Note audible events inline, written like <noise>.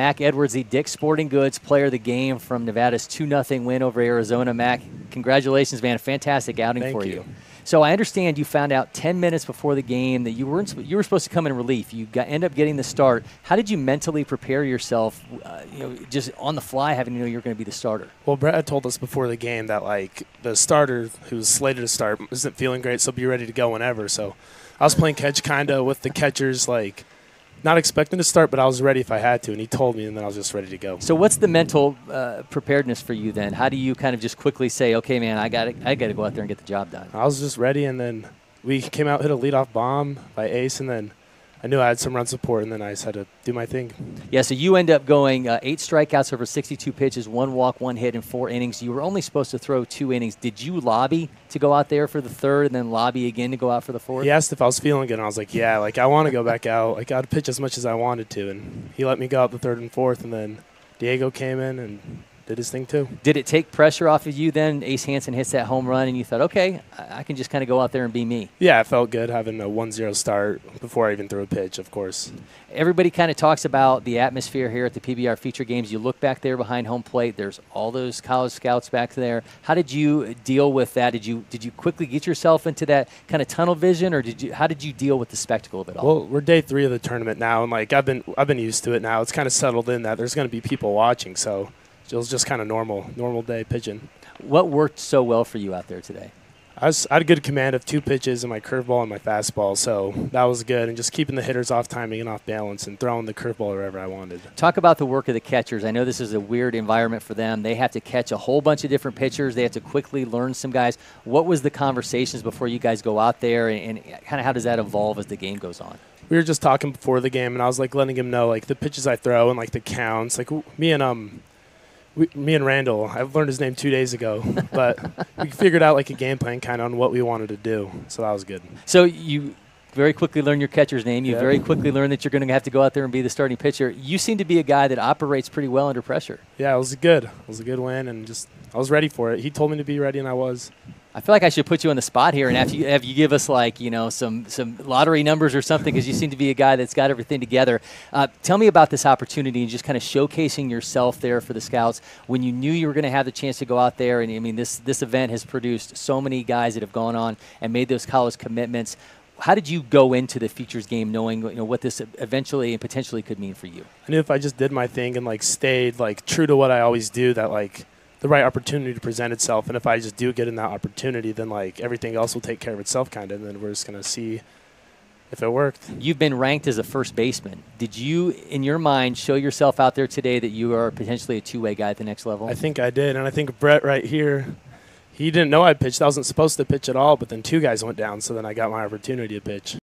Mack Edwards, the DICK'S Sporting Goods Player of the Game from Nevada's 2 0 win over Arizona. Mack, congratulations, man. A fantastic outing Thank for you. you. So I understand you found out 10 minutes before the game that you weren't you were supposed to come in relief. You got, end up getting the start. How did you mentally prepare yourself, uh, you know, just on the fly, having to know you're going to be the starter? Well, Brett told us before the game that like the starter who's slated to start isn't feeling great, so be ready to go whenever. So I was playing catch kinda with the catchers, like not expecting to start, but I was ready if I had to, and he told me, and then I was just ready to go. So what's the mental uh, preparedness for you then? How do you kind of just quickly say, okay, man, I got I got to go out there and get the job done? I was just ready, and then we came out hit a leadoff bomb by Ace, and then I knew I had some run support, and then I just had to do my thing. Yeah, so you end up going uh, eight strikeouts over 62 pitches, one walk, one hit in four innings. You were only supposed to throw two innings. Did you lobby to go out there for the third and then lobby again to go out for the fourth? He asked if I was feeling good, and I was like, "Yeah, like I want to go back <laughs> out. Like I'd pitch as much as I wanted to." And he let me go out the third and fourth, and then Diego came in and did his thing too. Did it take pressure off of you then? Ace Hansen hits that home run, and you thought, okay, I I can just kind of go out there and be me. Yeah, it felt good having a 1-0 start before I even threw a pitch. Of course, Everybody kind of talks about the atmosphere here at the PBR Future Games. You look back there behind home plate. There's all those college scouts back there. How did you deal with that? Did you did you quickly get yourself into that kind of tunnel vision, or did you? How did you deal with the spectacle of it all? well, we're day three of the tournament now, and like I've been I've been used to it now. It's kind of settled in that there's going to be people watching, so it was just kind of normal normal day pitching. what worked so well for you out there today? I, was, I had a good command of two pitches and my curveball and my fastball, so that was good. And just keeping the hitters off timing and off balance and throwing the curveball wherever I wanted. Talk about the work of the catchers. I know this is a weird environment for them. They have to catch a whole bunch of different pitchers. They have to quickly learn some guys. What was the conversations before you guys go out there, and, and kind of how does that evolve as the game goes on? We were just talking before the game, and I was like letting him know like the pitches I throw and like the counts. Like me and um, we, me and Randall. I've learned his name two days ago, but we <laughs> figured out like a game plan kind of on what we wanted to do. So that was good. So you very quickly learn your catcher's name. You Yeah. very quickly learn that you're going to have to go out there and be the starting pitcher. You seem to be a guy that operates pretty well under pressure. Yeah, it was good. It was a good win, and just I was ready for it. He told me to be ready, and I was. I feel like I should put you on the spot here and have you, have you give us like you know some some lottery numbers or something because you seem to be a guy that's got everything together. Uh, tell me about this opportunity and just kind of showcasing yourself there for the scouts when you knew you were going to have the chance to go out there. And I mean this this event has produced so many guys that have gone on and made those college commitments. How did you go into the Future Games knowing you know what this eventually and potentially could mean for you? I knew if I just did my thing and like stayed like true to what I always do, that like the right opportunity to present itself. And if I just do get in that opportunity, then like everything else will take care of itself, kind of. And then we're just gonna see if it worked. You've been ranked as a first baseman. Did you, in your mind, show yourself out there today that you are potentially a two-way guy at the next level? I think I did, and I think Brett right here. He didn't know I pitched. I wasn't supposed to pitch at all, but then two guys went down, so then I got my opportunity to pitch.